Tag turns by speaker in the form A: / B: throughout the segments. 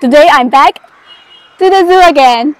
A: Today I'm back to the zoo again.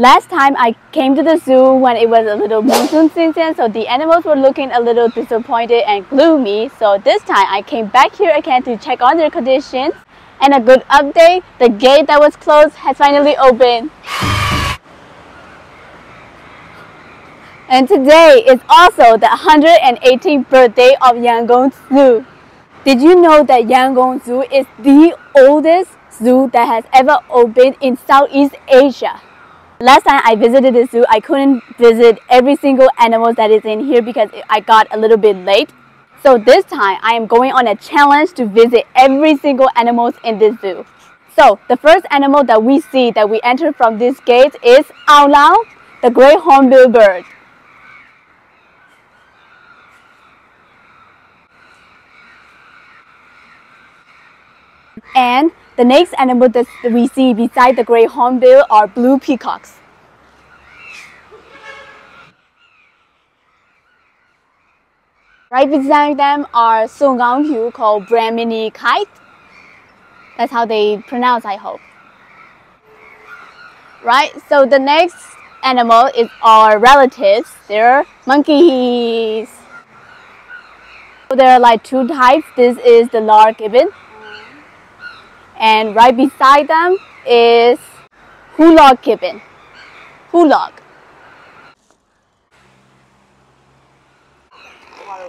A: Last time I came to the zoo when it was a little monsoon season, so the animals were looking a little disappointed and gloomy. So this time I came back here again to check on their conditions. And a good update, the gate that was closed has finally opened. And today is also the 118th birthday of Yangon Zoo. Did you know that Yangon Zoo is the oldest zoo that has ever opened in Southeast Asia? Last time I visited the zoo, I couldn't visit every single animal that is in here because I got a little bit late. So this time I am going on a challenge to visit every single animals in this zoo. So the first animal that we see that we enter from this gate is Ao Lao, the great hornbill bird. And the next animal that we see beside the great hornbill are blue peacocks. Right beside them are Songanghu called Brahminy kite. That's how they pronounce, I hope. Right, so the next animal is our relatives. They're monkeys. There are like two types. This is the large gibbon. And right beside them is Hoolock gibbon. Hoolock.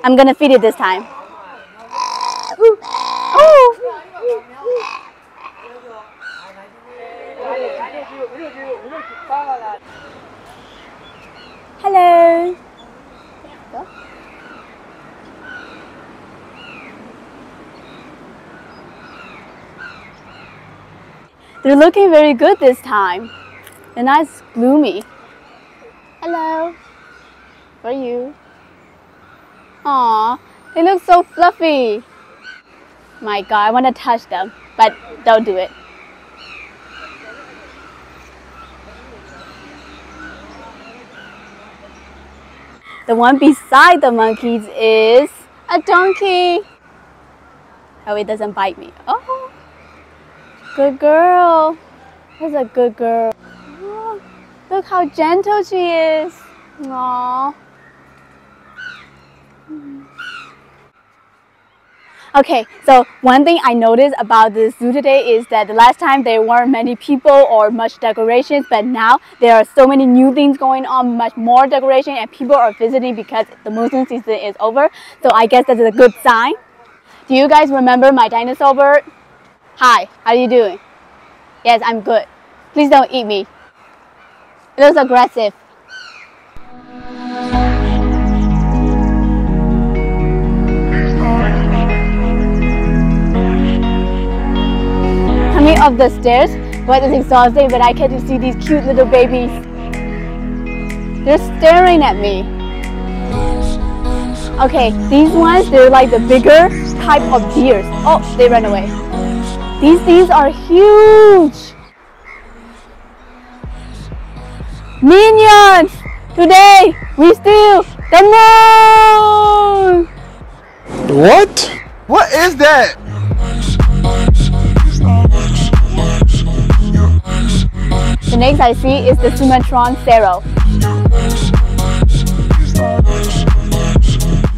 A: I'm gonna feed it this time. Hello. They're looking very good this time. They're nice gloomy. Hello. For you. Aw, they look so fluffy. My god, I want to touch them, but don't do it. The one beside the monkeys is a donkey. Oh, it doesn't bite me. Oh, good girl. That's a good girl. Look how gentle she is. Aww. Okay, so one thing I noticed about the zoo today is that the last time there weren't many people or much decorations, but now there are so many new things going on, much more decoration, and people are visiting because the monsoon season is over. So I guess that's a good sign. Do you guys remember my dinosaur bird? Hi, how are you doing? Yes, I'm good. Please don't eat me. It looks aggressive. Coming up the stairs, but it's exhausting, but I get to see these cute little babies. They're staring at me. Okay, these ones, they're like the bigger type of deers. Oh, they ran away. These things are huge. Minions! Today, we steal the moon!
B: What? What is that?
A: The next I see is the Sumatran Serow.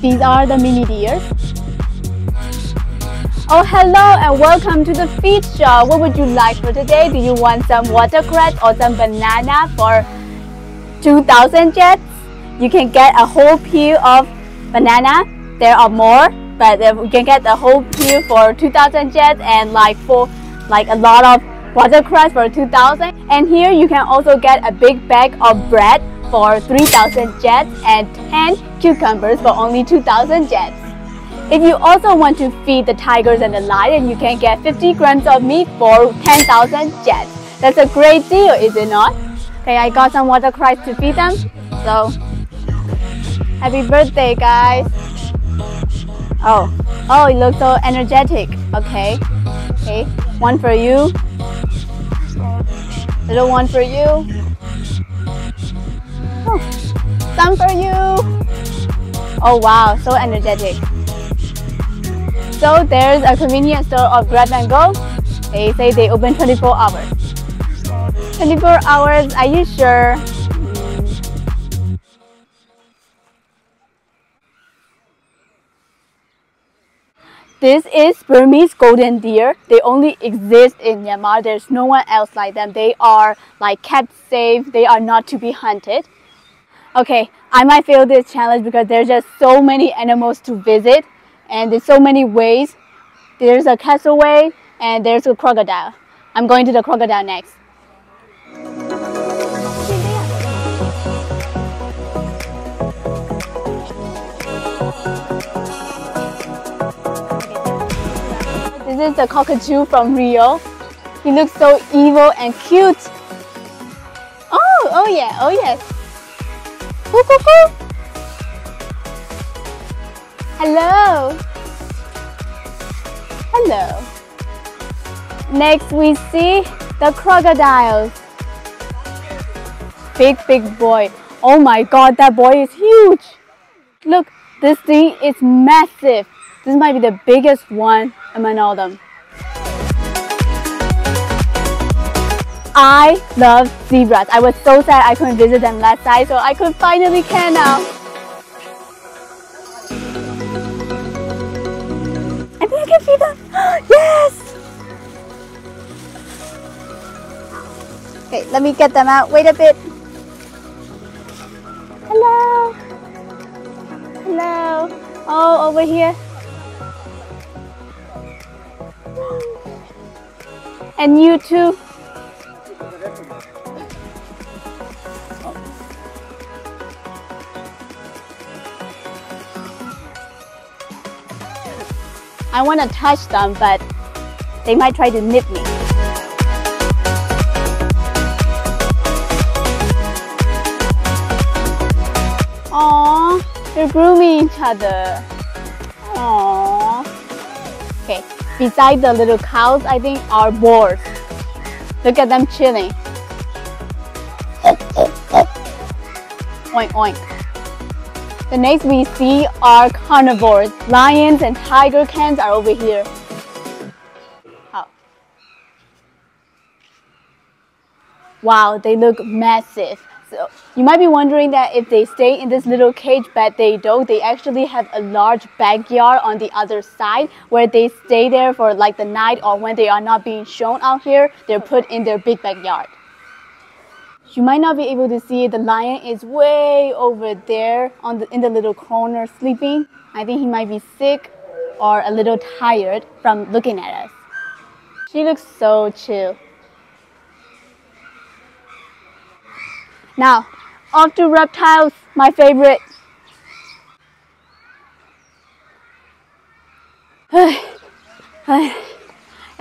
A: These are the mini deers. Oh, hello and welcome to the feed shop. What would you like for today? Do you want some watercress or some banana for 2000 kyats? You can get a whole peel of banana. There are more, but you can get the whole peel for 2000 kyats and like for like a lot of watercress for 2000 and here you can also get a big bag of bread for 3,000 kyats and 10 cucumbers for only 2,000 kyats. If you also want to feed the tigers and the lion, you can get 50 grams of meat for 10,000 kyats. That's a great deal, is it not? Okay, I got some water crys to feed them. So, happy birthday, guys. Oh, oh, it looks so energetic. Okay, okay, one for you. Little one for you. Oh, some for you. Oh wow, so energetic. So there's a convenience store of Grab and Go. They say they open 24 hours. 24 hours, are you sure? This is Burmese golden deer. They only exist in Myanmar. There's no one else like them. They are like kept safe. They are not to be hunted. Okay, I might fail this challenge because there's just so many animals to visit and there's so many ways. There's a cassowary and there's a crocodile. I'm going to the crocodile next. This is the cockatoo from Rio. He looks so evil and cute. Oh, oh yeah, oh yes. Coo. Hello. Hello. Next we see the crocodiles. Big, big boy. Oh my god, that boy is huge. Look, this thing is massive. This might be the biggest one among all them. I love zebras. I was so sad I couldn't visit them last night, so I could finally can now. I think I can feed them. yes! Okay, let me get them out. Wait a bit. Hello. Hello. Oh, over here. And you too. I want to touch them, but they might try to nip me. Aww, they're grooming each other. Aww. Okay, beside the little cows, I think are boars. Look at them chilling. Oink oink. The next we see are carnivores. Lions and tiger cans are over here. Wow, they look massive. So you might be wondering that if they stay in this little cage, but they don't. They actually have a large backyard on the other side where they stay there for like the night or when they are not being shown out here, they're put in their big backyard. You might not be able to see it. The lion is way over there on the, in the little corner sleeping. I think he might be sick or a little tired from looking at us. She looks so chill. Now, off to reptiles, my favorite.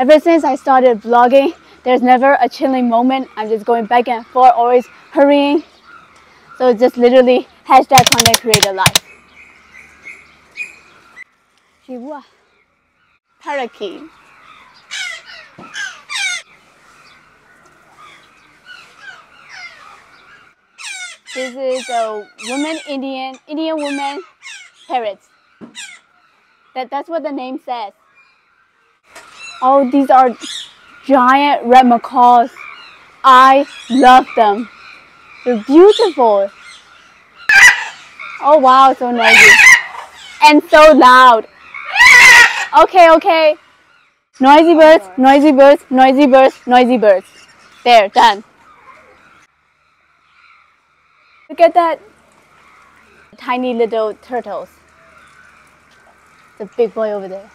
A: Ever since I started vlogging, there's never a chilling moment. I'm just going back and forth, always hurrying. So it's just literally hashtag content creator life. Chihuahua. Parakeet. This is a woman Indian, Indian woman parrots. That, that's what the name says. Oh, these are giant red macaws. I love them. They're beautiful. Oh wow, so noisy. And so loud. Okay, okay. Noisy birds, noisy birds, noisy birds, noisy birds. There, done. Look at that. Tiny little turtles. The big boy over there.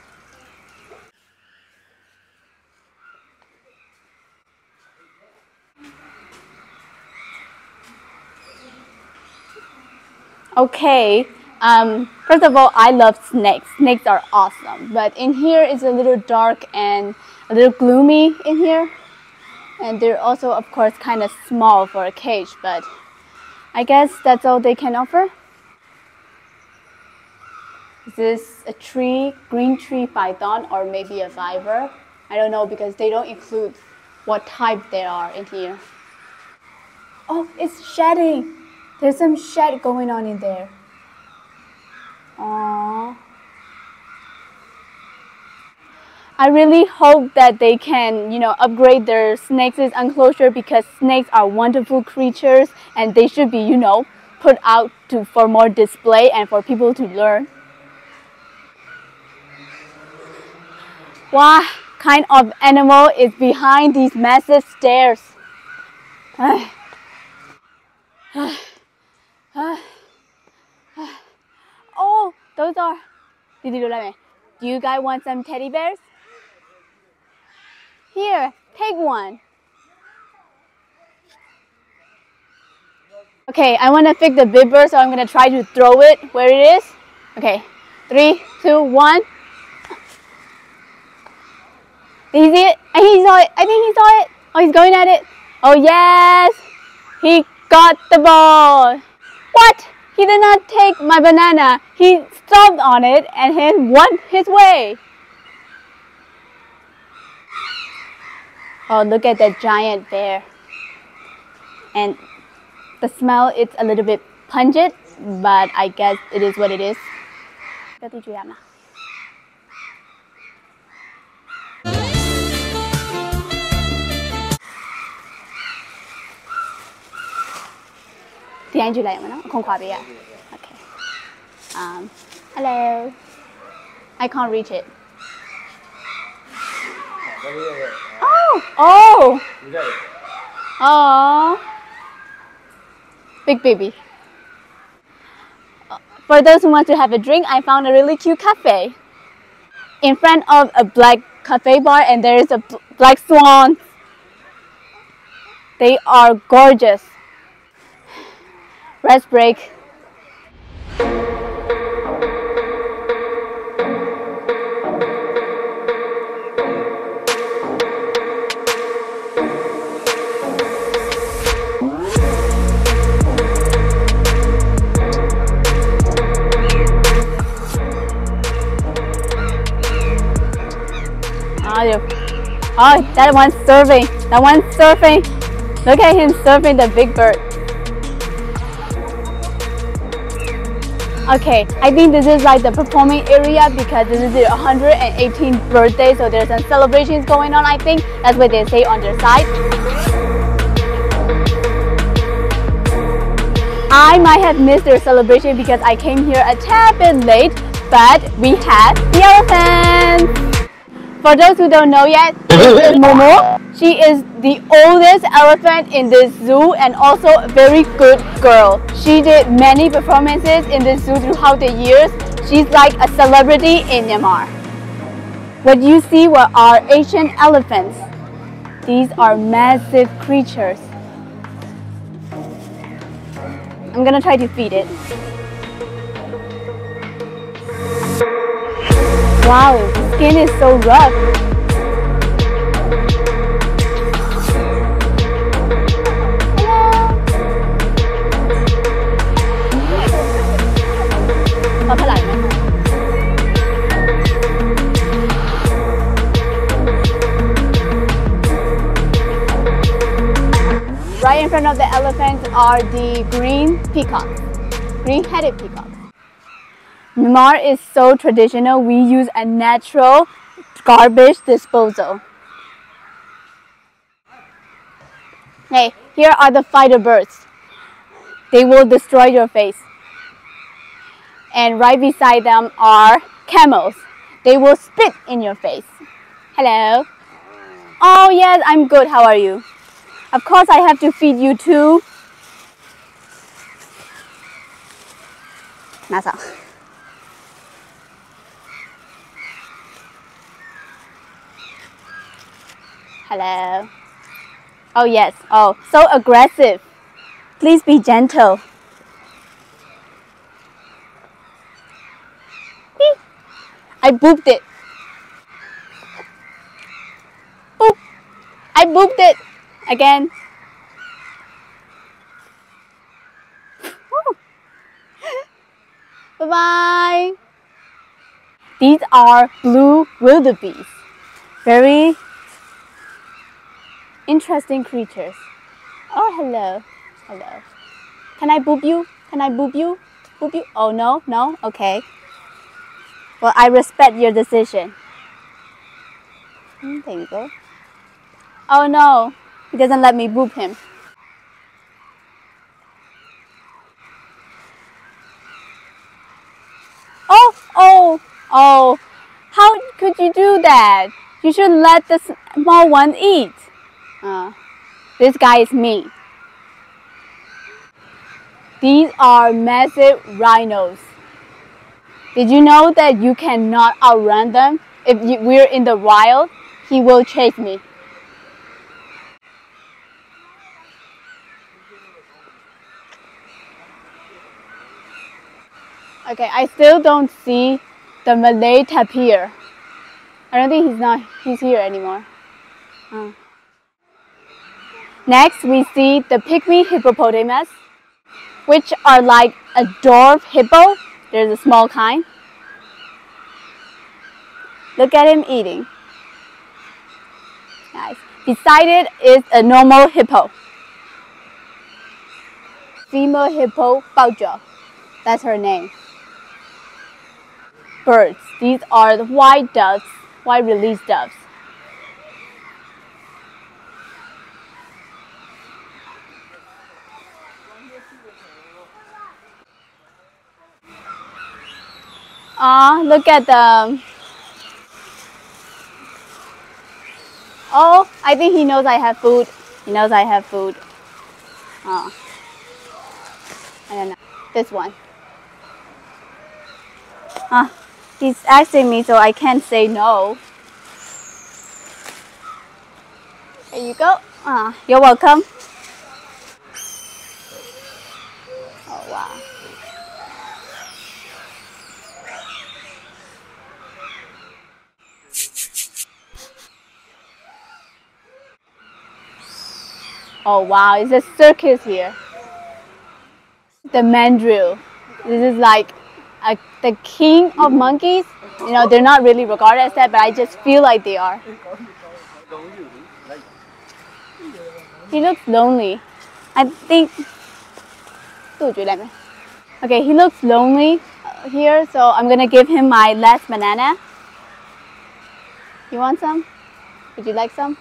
A: Okay. Um, first of all, I love snakes. Snakes are awesome. But in here it's a little dark and a little gloomy in here. And they're also, of course, kind of small for a cage. But I guess that's all they can offer. Is this a tree, green tree python, or maybe a viper? I don't know because they don't include what type they are in here. Oh, it's shedding. There's some shed going on in there. Aww. I really hope that they can, you know, upgrade their snakes' enclosure because snakes are wonderful creatures and they should be, you know, put out to for more display and for people to learn. What kind of animal is behind these massive stairs? oh, those are. Did you Do you guys want some teddy bears? Here, take one. Okay, I want to pick the big bird, so I'm going to try to throw it where it is. Okay, three, two, one. Did he see it? He saw it. I think he saw it. Oh, he's going at it. Oh, yes. He got the ball. What? He did not take my banana. He stomped on it and then went his way. Oh, look at that giant bear. And the smell is a little bit pungent, but I guess it is what it is. Cho tôi chú ý nào. Thì anh chú lại mà nó không khóa bị à? Okay. Um, hello. I can't reach it. Oh, oh, oh. Big baby. Uh, For those who want to have a drink, I found a really cute cafe in front of a black cafe bar, and there is a black swan. They are gorgeous. Rest break. Oh, that one's surfing. That one's surfing. Look at him surfing the big bird. Okay, I think this is like the performing area because this is the 118th birthday, so there's some celebrations going on. I think that's what they say on their side. I might have missed their celebration because I came here a tad bit late, but we had the elephant. For those who don't know yet, this is Momo. She is the oldest elephant in this zoo and also a very good girl. She did many performances in this zoo throughout the years. She's like a celebrity in Myanmar. What you see were our Asian elephants. These are massive creatures. I'm gonna try to feed it. Wow, skin is so rough. In front of the elephants are the green peacocks, green-headed peacocks. Myanmar is so traditional. We use a natural garbage disposal. Hey, here are the fighter birds. They will destroy your face. And right beside them are camels. They will spit in your face. Hello. Oh yes, I'm good. How are you? Of course, I have to feed you too. That's. Hello. Oh, yes. Oh, so aggressive. Please be gentle. I booped it. Boop. I booped it again. bye bye. These are blue wildebeest. Very interesting creatures. Oh, hello. Hello. Can I boop you? Can I boop you? Boop you? Oh, no? No? Okay. Well, I respect your decision. Hmm, There you go. Oh no, he doesn't let me boop him. Oh, oh, oh. How could you do that? You should let the small one eat. Uh, this guy is me. These are massive rhinos. Did you know that you cannot outrun them? If you, we're in the wild, he will chase me. Okay, I still don't see the Malay tapir. I don't think he's not he's here anymore. Uh. Next, we see the pygmy hippopotamus, which are like a dwarf hippo. There's a small kind. Look at him eating. Nice. Beside it is a normal hippo. Female hippo Baojiao. That's her name. Birds. These are the white doves, white release doves. Ah, look at them. Oh, I think he knows I have food. He knows I have food. Oh. I don't know. This one. Ah, he's asking me, so I can't say no. There you go. Ah, you're welcome. Oh wow. Oh wow, it's a circus here. The mandrill. This is like a, the king of monkeys. You know, they're not really regarded as that, but I just feel like they are. He looks lonely. I think. Okay, he looks lonely uh, here, so I'm gonna give him my last banana. You want some? Would you like some?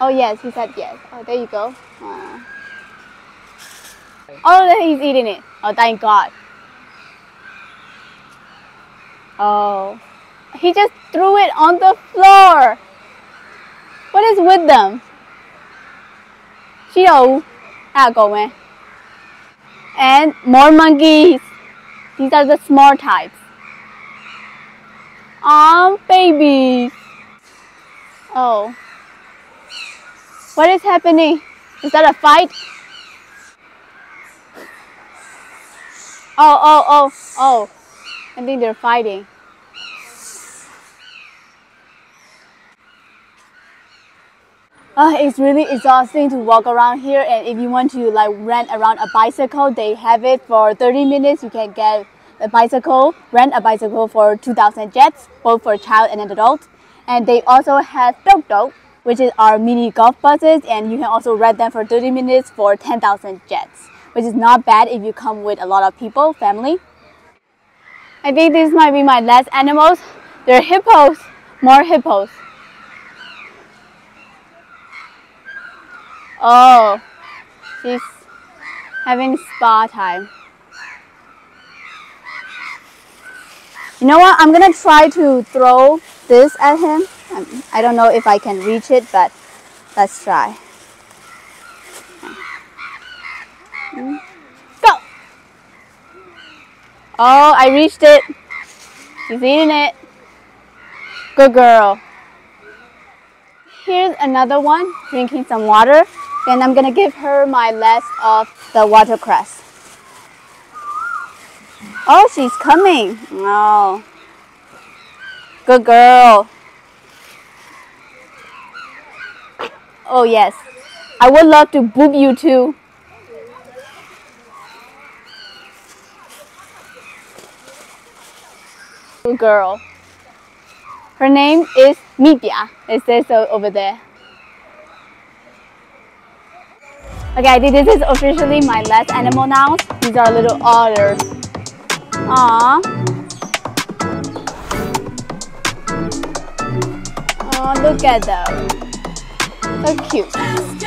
A: Oh yes, he said yes. Oh, there you go. Aw. Oh, he's eating it. Oh, thank God. Oh, he just threw it on the floor. What is with them? Shiro, oh, Agowen. And more monkeys. These are the small types. Um, babies. Oh. What is happening? Is that a fight? Oh, oh, oh, oh. I think they're fighting. Uh, it's really exhausting to walk around here and if you want to like rent around a bicycle they have it for 30 minutes. You can get a bicycle rent a bicycle for 2000 kyats both for a child and an adult. And they also have tuk tuk which is our mini golf buses and you can also rent them for 30 minutes for 10,000 jets which is not bad if you come with a lot of people family I think this might be my last animals they're hippos more hippos Oh, she's having spa time. You know what? I'm gonna try to throw this at him. Um, I don't know if I can reach it, but let's try. Mm. Oh, I reached it. He's eating it. Good girl. Here's another one drinking some water. And I'm gonna give her my last of the watercress. Oh, she's coming. Oh. Good girl. Oh yes. I would love to boop you too. Girl. Her name is Mipia. It says over there. Okay, this is officially my last animal now. These are little otters. Aww. Oh, look at them. So cute.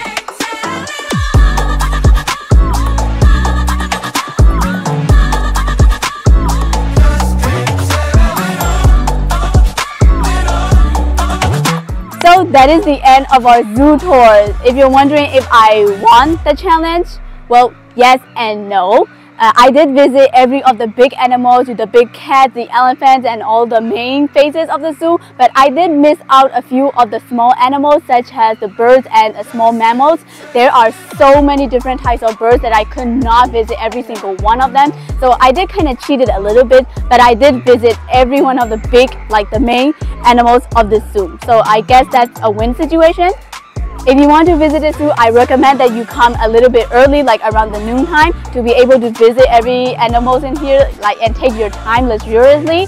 A: That is the end of our zoo tour. If you're wondering if I won the challenge, well, yes and no. Uh, I did visit every of the big animals the big cats, the elephants, and all the main faces of the zoo, but I did miss out a few of the small animals such as the birds and uh, small mammals. There are so many different types of birds that I could not visit every single one of them. So I did kind of cheat it a little bit, but I did visit every one of the big, like the main animals of the zoo. So I guess that's a win situation. If you want to visit the zoo, I recommend that you come a little bit early, like around the noon time, to be able to visit every animals in here, like and take your time luxuriously.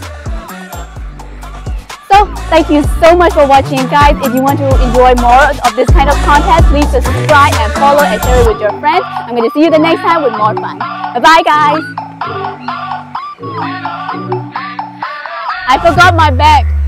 A: So thank you so much for watching guys. If you want to enjoy more of this kind of content, please subscribe and follow and share it with your friends. I'm going to see you the next time with more fun. Bye bye guys. I forgot my bag.